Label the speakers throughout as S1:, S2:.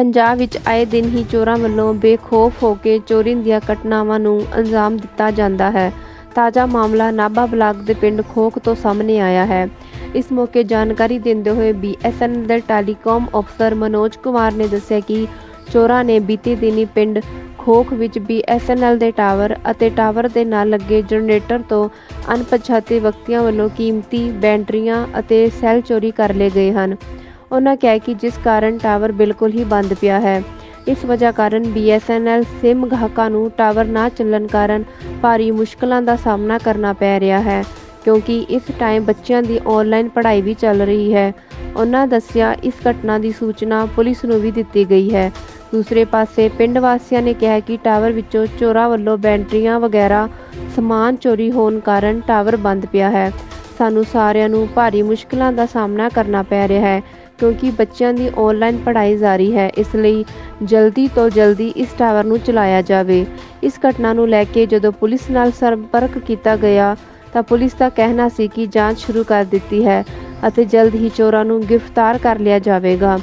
S1: ਪੰਜਾਬ ਵਿੱਚ ਆਏ ਦਿਨ ਹੀ ਚੋਰਾਂ ਵੱਲੋਂ ਬੇਖੌਫ ਹੋ ਕੇ ਚੋਰੀ ਦੀਆਂ ਘਟਨਾਵਾਂ ਨੂੰ ਅੰਜਾਮ ਦਿੱਤਾ ਜਾਂਦਾ ਹੈ। ਤਾਜ਼ਾ ਮਾਮਲਾ ਨਾਭਾ ਬਲਾਕ ਦੇ ਪਿੰਡ ਖੋਖ ਤੋਂ ਸਾਹਮਣੇ ਆਇਆ ਹੈ। ਇਸ ਮੌਕੇ ਜਾਣਕਾਰੀ ਦਿੰਦੇ ਹੋਏ ਬੀਐਸਐਨਐਲ ਦੇ ਟੈਲੀਕਾਮ ਅਫਸਰ ਮਨੋਜ ਕੁਮਾਰ ਨੇ ਦੱਸਿਆ ਕਿ ਚੋਰਾਂ ਨੇ ਬੀਤੇ ਦਿਨੀ ਪਿੰਡ ਖੋਖ ਵਿੱਚ ਬੀਐਸਐਨਐਲ ਦੇ ਟਾਵਰ ਅਤੇ ਟਾਵਰ ਦੇ ਨਾਲ ਲੱਗੇ ਜਨਰੇਟਰ ਤੋਂ ਅਣਪਛਾਤੇ ਵਿਅਕਤੀਆਂ ਵੱਲੋਂ ਕੀਮਤੀ ਬੈਟਰੀਆਂ ਅਤੇ ਸੈੱਲ ਚੋਰੀ ਕਰ ਲਏ ਗਏ ਹਨ। ਉਹਨਾਂ ਕਿਹਾ ਕਿ ਜਿਸ ਕਾਰਨ ਟਾਵਰ ਬਿਲਕੁਲ ਹੀ ਬੰਦ ਪਿਆ ਹੈ। ਇਸ ਵਜ੍ਹਾ ਕਾਰਨ BSNL ਸਿਮ ਗਾਹਕਾਂ ਨੂੰ ਟਾਵਰ ਨਾ ਚੱਲਣ ਕਾਰਨ ਭਾਰੀ ਮੁਸ਼ਕਲਾਂ ਦਾ ਸਾਹਮਣਾ ਕਰਨਾ ਪੈ ਰਿਹਾ ਹੈ, ਕਿਉਂਕਿ ਇਸ ਟਾਈਮ ਬੱਚਿਆਂ ਦੀ ਆਨਲਾਈਨ ਪੜ੍ਹਾਈ ਵੀ ਚੱਲ ਰਹੀ ਹੈ। ਉਹਨਾਂ ਦੱਸਿਆ, ਇਸ ਘਟਨਾ ਦੀ ਸੂਚਨਾ ਪੁਲਿਸ ਨੂੰ ਵੀ ਦਿੱਤੀ ਗਈ ਹੈ। ਦੂਸਰੇ ਪਾਸੇ ਪਿੰਡ ਵਾਸੀਆਂ ਨੇ ਕਿਹਾ ਕਿ ਟਾਵਰ ਵਿੱਚੋਂ ਚੋਰਾਂ ਵੱਲੋਂ ਬੈਟਰੀਆਂ ਵਗੈਰਾ ਸਮਾਨ ਚੋਰੀ ਹੋਣ ਕਾਰਨ ਟਾਵਰ ਬੰਦ ਪਿਆ ਹੈ। ਸਾਨੂੰ ਸਾਰਿਆਂ ਨੂੰ ਭਾਰੀ ਮੁਸ਼ਕਲਾਂ ਦਾ ਸਾਹਮਣਾ ਕਰਨਾ ਪੈ ਰਿਹਾ ਹੈ। ਕਿਉਂਕਿ ਬੱਚਿਆਂ ਦੀ ਆਨਲਾਈਨ ਪੜ੍ਹਾਈ ਜਾਰੀ ਹੈ ਇਸ ਲਈ ਜਲਦੀ ਤੋਂ ਜਲਦੀ ਇਸ ਟਾਵਰ ਨੂੰ ਚਲਾਇਆ ਜਾਵੇ। ਇਸ ਘਟਨਾ ਨੂੰ ਲੈ ਕੇ ਜਦੋਂ ਪੁਲਿਸ ਨਾਲ ਸੰਪਰਕ ਕੀਤਾ ਗਿਆ ਤਾਂ ਪੁਲਿਸ ਦਾ ਕਹਿਣਾ ਸੀ ਕਿ ਜਾਂਚ ਸ਼ੁਰੂ ਕਰ ਦਿੱਤੀ ਹੈ ਅਤੇ ਜਲਦ ਹੀ ਚੋਰਾਂ ਨੂੰ ਗ੍ਰਿਫਤਾਰ ਕਰ ਲਿਆ ਜਾਵੇਗਾ।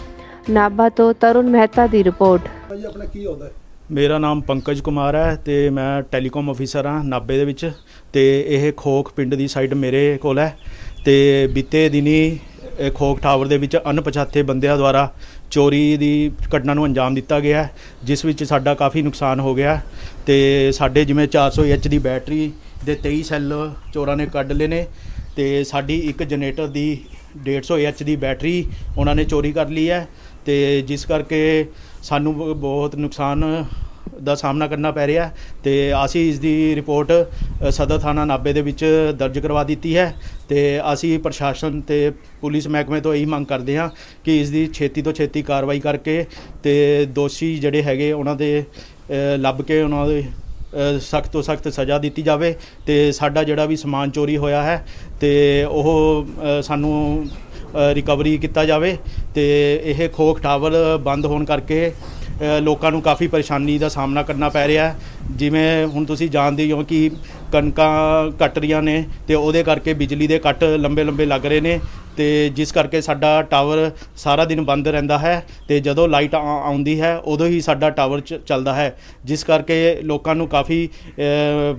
S1: ਨਾਭਾ ਤੋਂ ਤਰੁਣ ਮਹਿਤਾ ਦੀ ਰਿਪੋਰਟ।
S2: ਭਾਈ ਆਪਣਾ ਕੀ ਹੁੰਦਾ ਹੈ?
S3: ਮੇਰਾ ਨਾਮ ਪੰਕਜ ਕੁਮਾਰ ਹੈ ਤੇ ਮੈਂ ਟੈਲੀਕਾਮ ਅਫੀਸਰ ਹਾਂ ਨਾਭੇ ਦੇ ਵਿੱਚ ਤੇ ਇਹ ਖੋਖ ਪਿੰਡ ਦੀ ਸਾਈਡ ਮੇਰੇ ਕੋਲ ਹੈ ਤੇ ਬੀਤੇ ਦਿਨੀ ਖੋਖ ਟਾਵਰ ਦੇ ਵਿੱਚ ਅਣਪਛਾਤੇ ਬੰਦਿਆਂ ਦੁਆਰਾ ਚੋਰੀ ਦੀ ਘਟਨਾ ਨੂੰ ਅੰਜਾਮ ਦਿੱਤਾ ਗਿਆ ਜਿਸ ਵਿੱਚ ਸਾਡਾ ਕਾਫੀ ਨੁਕਸਾਨ ਹੋ ਗਿਆ ਤੇ ਸਾਡੇ ਜਿਵੇਂ 400 ਐਚ ਦੀ ਬੈਟਰੀ ਦੇ 23 ਸੈੱਲ ਚੋਰਾਂ ਨੇ ਕੱਢ ਲਏ ਨੇ ਤੇ ਸਾਡੀ ਇੱਕ ਜਨਰੇਟਰ ਦੀ 150 ਐਚ ਦੀ ਬੈਟਰੀ ਉਹਨਾਂ ਨੇ ਚੋਰੀ ਕਰ ਲਈ ਹੈ ਤੇ ਜਿਸ ਕਰਕੇ ਸਾਨੂੰ ਬਹੁਤ ਨੁਕਸਾਨ ਦਾ ਸਾਹਮਣਾ ਕਰਨਾ ਪੈ ਰਿਹਾ ਹੈ ਤੇ ਅਸੀਂ ਇਸ ਦੀ ਰਿਪੋਰਟ ਸਦਰ ਥਾਣਾ ਨਾਭੇ ਦੇ ਵਿੱਚ ਦਰਜ ਕਰਵਾ ਦਿੱਤੀ ਹੈ ਤੇ ਅਸੀਂ ਪ੍ਰਸ਼ਾਸਨ ਤੇ ਪੁਲਿਸ ਮਹਿਕਮੇ ਤੋਂ ਇਹੀ ਮੰਗ ਕਰਦੇ ਹਾਂ ਕਿ ਇਸ ਦੀ ਛੇਤੀ ਤੋਂ ਛੇਤੀ ਕਾਰਵਾਈ ਕਰਕੇ ਤੇ ਦੋਸ਼ੀ ਜਿਹੜੇ ਹੈਗੇ ਉਹਨਾਂ ਦੇ ਲੱਭ ਕੇ ਉਹਨਾਂ ਦੇ ਸਖਤ ਤੋਂ ਸਖਤ ਸਜ਼ਾ ਦਿੱਤੀ ਜਾਵੇ ਤੇ ਸਾਡਾ ਜਿਹੜਾ ਵੀ ਸਮਾਨ ਚੋਰੀ ਹੋਇਆ ਹੈ ਤੇ ਉਹ ਸਾਨੂੰ ਰਿਕਵਰੀ ਕੀਤਾ ਜਾਵੇ ਤੇ ਇਹ ਖੋਖ ਟਾਵਰ ਬੰਦ ਹੋਣ ਕਰਕੇ ਲੋਕਾਂ ਨੂੰ ਕਾਫੀ ਪਰੇਸ਼ਾਨੀ ਦਾ ਸਾਹਮਣਾ ਕਰਨਾ ਪੈ ਰਿਹਾ ਜਿਵੇਂ ਹੁਣ ਤੁਸੀਂ ਜਾਣਦੇ ਹੋ ਕਿ ਕਣਕਾਂ ਕੱਟ ਰਹੀਆਂ ਨੇ ਤੇ ਉਹਦੇ ਕਰਕੇ ਬਿਜਲੀ ਦੇ ਕੱਟ ਲੰਬੇ ਲੰਬੇ ਲੱਗ ਰਹੇ ਨੇ। ਤੇ ਜਿਸ ਕਰਕੇ ਸਾਡਾ ਟਾਵਰ ਸਾਰਾ ਦਿਨ ਬੰਦ ਰਹਿੰਦਾ ਹੈ ਤੇ ਜਦੋਂ ਲਾਈਟ ਆ- ਆਉਂਦੀ ਹੈ ਉਦੋਂ ਹੀ ਸਾਡਾ ਟਾਵਰ ਚ- ਚੱਲਦਾ ਹੈ। ਜਿਸ ਕਰਕੇ ਲੋਕਾਂ ਨੂੰ ਕਾਫੀ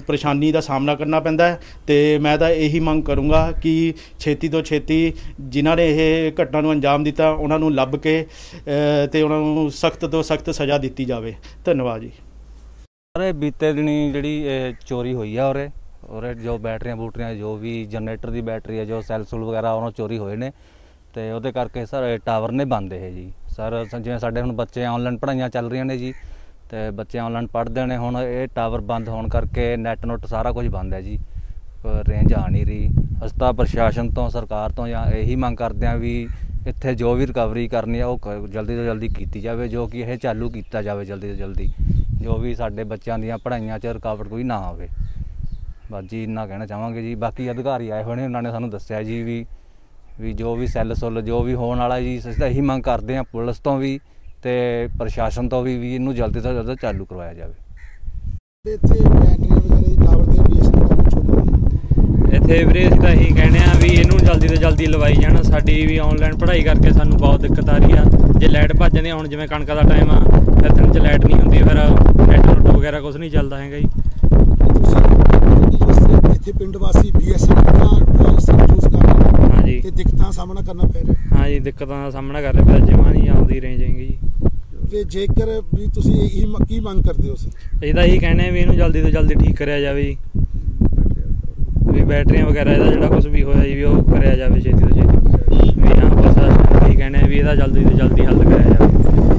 S3: ਪਰੇਸ਼ਾਨੀ ਦਾ ਸਾਹਮਣਾ ਕਰਨਾ ਪੈਂਦਾ ਹੈ ਤੇ ਮੈਂ ਤਾਂ ਇਹੀ ਮੰਗ ਕਰੂੰਗਾ ਕਿ ਛੇਤੀ ਤੋਂ ਛੇਤੀ ਜਿਨ੍ਹਾਂ ਨੇ ਇਹ ਘਟਨਾ ਨੂੰ ਅੰਜਾਮ ਦਿੱਤਾ ਉਹਨਾਂ ਨੂੰ ਲੱਭ ਕੇ ਅ, ਤੇ ਉਹਨਾਂ ਨੂੰ ਸਖਤ ਤੋਂ ਸਖਤ ਸਜ਼ਾ ਦਿੱਤੀ ਜਾਵੇ। ਧੰਨਵਾਦ ਜੀ।
S4: ਅਰੇ ਬੀਤੇ ਦਿਨੀ ਜਿਹੜੀ ਚੋਰੀ ਹੋਈ ਆ ਉਰੇ ਉਰੇ ਜੋ ਬੈਟਰੀਆਂ ਬੂਟਰੀਆਂ, ਜੋ ਵੀ ਜਨਰੇਟਰ ਦੀ ਬੈਟਰੀ ਹੈ, ਜੋ ਸੈੱਲ ਸੁਲ ਵਗੈਰਾ, ਉਹਨਾਂ ਚੋਰੀ ਹੋਏ ਨੇ। ਤੇ ਉਹਦੇ ਕਰਕੇ ਸਰ ਇਹ ਟਾਵਰ ਨੇ ਬੰਦ ਇਹ ਜੀ। ਸਰ ਜਿਵੇਂ ਸਾਡੇ ਹੁਣ ਬੱਚੇ ਆਨਲਾਈਨ ਪੜ੍ਹਾਈਆਂ ਚੱਲ ਰਹੀਆਂ ਨੇ ਜੀ, ਤੇ ਬੱਚੇ ਆਨਲਾਈਨ ਪੜ੍ਹਦੇ ਨੇ, ਹੁਣ ਇਹ ਟਾਵਰ ਬੰਦ ਹੋਣ ਕਰਕੇ ਨੈਟ ਨੁੱਟ ਸਾਰਾ ਕੁਝ ਬੰਦ ਹੈ ਜੀ। ਰੇਂਜ ਆ ਨਹੀਂ ਰਹੀ। ਹਸਤਾ ਪ੍ਰਸ਼ਾਸਨ ਤੋਂ, ਸਰਕਾਰ ਤੋਂ ਜਾਂ ਇਹੀ ਮੰਗ ਕਰਦੇ ਹਾਂ ਵੀ ਇੱਥੇ ਜੋ ਵੀ ਰਿਕਵਰੀ ਕਰਨੀ ਆ, ਉਹ ਕ- ਜਲਦੀ ਤੋਂ ਜਲਦੀ ਕੀਤੀ ਜਾਵੇ, ਜੋ ਕਿ ਇਹ ਚਾਲੂ ਕੀਤਾ ਜਾਵੇ ਜਲਦੀ ਤੋਂ ਜਲਦੀ। ਜੋ ਵੀ ਸਾਡੇ ਬੱਚਿਆਂ ਦੀਆਂ ਪੜ੍ਹਾਈਆਂ 'ਚ ਰੁਕਾਵਟ ਕੋਈ ਨਾ ਆਵੇ। ਬਸ ਜੀ ਇੰਨਾ ਕਹਿਣਾ ਚਾਹਾਂਗੇ ਜੀ। ਬਾਕੀ ਅਧਿਕਾਰੀ ਆਏ ਹੋਏ ਨੇ ਉਹਨਾਂ ਨੇ ਸਾਨੂੰ ਦੱਸਿਆ ਜੀ ਵੀ ਵੀ ਜੋ ਵੀ ਸੈੱਲ ਸੁੱਲ ਜੋ ਵੀ ਹੋਣ ਵਾਲਾ ਜੀ ਅਸੀਂ ਤਾਂ ਇਹੀ ਮੰਗ ਕਰਦੇ ਹਾਂ ਪੁਲਿਸ ਤੋਂ ਵੀ ਤੇ ਪ੍ਰਸ਼ਾਸਨ ਤੋਂ ਵੀ ਵੀ ਇਹਨੂੰ ਜਲਦੀ ਤੋਂ ਜਲਦੀ ਚਾਲੂ ਕਰਵਾਇਆ ਜਾਵੇ।
S2: ਇੱਥੇ ਬੈਟਰੀਆਂ ਵਗੈਰਾ ਦੀ ਟਾਵਰ ਦੇ ਬੀਐਸਐਨਐਲ ਵਿੱਚ ਚੋਰੀ
S5: ਇੱਥੇ ਵੀਰੇ ਅਸੀਂ ਤਾਂ ਇਹੀ ਕਹਿੰਦੇ ਆ ਵੀ ਇਹਨੂੰ ਜਲਦੀ ਤੋਂ ਜਲਦੀ ਲਵਾਈ ਜਾਣ। ਸਾਡੀ ਵੀ ਆਨਲਾਈਨ ਪੜ੍ਹਾਈ ਕਰਕੇ ਸਾਨੂੰ ਬਹੁਤ ਦਿੱਕਤ ਆ ਰਹੀ ਆ। ਜੇ ਲਾਈਟ ਭੱਜ ਜਾਂਦੀ ਆ, ਹੁਣ ਜਿਵੇਂ ਕਣਕਾਂ ਦਾ ਟਾਈਮ ਆ ਫਿਰ ਦਿਨ 'ਚ ਲਾਈਟ ਨਹੀਂ ਹੁੰਦੀ ਫਿਰ ਨੈਟ ਵਗੈਰਾ ਕੁਝ ਨਹੀਂ ਚੱਲਦਾ ਹੈਗਾ ਜੀ।
S2: ਇੱਥੇ ਪਿੰਡ ਵਾਸੀ ਬੀਐਸਐਨਐਲ ਦਾ ਸਿਮ ਯੂਜ਼ ਕਰ ਰਹੇ
S5: ਹਾਂਜੀ।
S2: ਤੇ ਦਿੱਕਤਾਂ ਸਾਹਮਣਾ ਕਰਨਾ ਪੈ ਰਿਹਾ
S5: ਹਾਂਜੀ ਦਿੱਕਤਾਂ ਦਾ ਸਾਹਮਣਾ ਕਰ ਰਹੇ ਜਮਾ ਨਹੀਂ ਆਉਂਦੀ ਰੇਂਜ ਹੈਗੀ ਜੀ।
S2: ਤੇ ਜੇਕਰ ਵੀ ਤੁਸੀਂ ਇਹ ਕੀ ਮੰਗ ਕਰਦੇ ਹੋ ਸੀ
S5: ਅਸੀਂ ਤਾਂ ਇਹੀ ਕਹਿੰਦੇ ਵੀ ਇਹਨੂੰ ਜਲਦੀ ਤੋਂ ਜਲਦੀ ਠੀਕ ਕਰਿਆ ਜਾਵੇ ਜੀ। ਵੀ ਬੈਟਰੀਆਂ ਵਗੈਰਾ ਇਹਦਾ ਜਿਹੜਾ ਕੁਝ ਵੀ ਹੋਇਆ ਜੀ ਵੀ ਉਹ ਕਰਿਆ ਜਾਵੇ ਛੇਤੀ ਤੋਂ ਛੇਤੀ। ਵੀ ਹਾਂ ਬਸ ਇਹੀ ਕਹਿੰਦੇ ਵੀ ਇਹਦਾ ਜਲਦੀ ਤੋਂ ਜਲਦੀ ਹੱਲ ਕਰਿਆ ਜਾਵੇ।